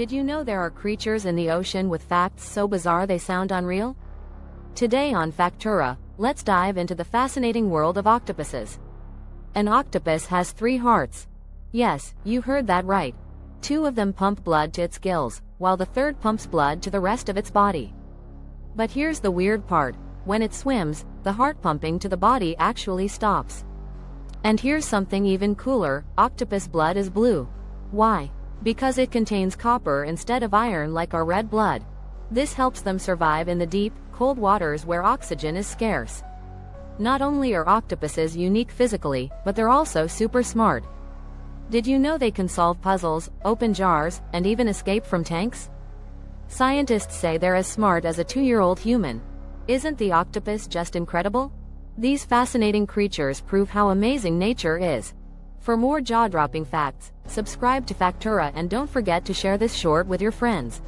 Did you know there are creatures in the ocean with facts so bizarre they sound unreal? Today on Factura, let's dive into the fascinating world of octopuses. An octopus has three hearts. Yes, you heard that right. Two of them pump blood to its gills, while the third pumps blood to the rest of its body. But here's the weird part. When it swims, the heart pumping to the body actually stops. And here's something even cooler, octopus blood is blue. Why? Because it contains copper instead of iron like our red blood. This helps them survive in the deep, cold waters where oxygen is scarce. Not only are octopuses unique physically, but they're also super smart. Did you know they can solve puzzles, open jars, and even escape from tanks? Scientists say they're as smart as a two-year-old human. Isn't the octopus just incredible? These fascinating creatures prove how amazing nature is. For more jaw-dropping facts, subscribe to Factura and don't forget to share this short with your friends.